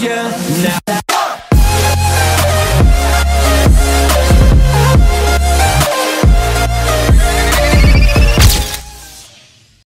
Yeah, now.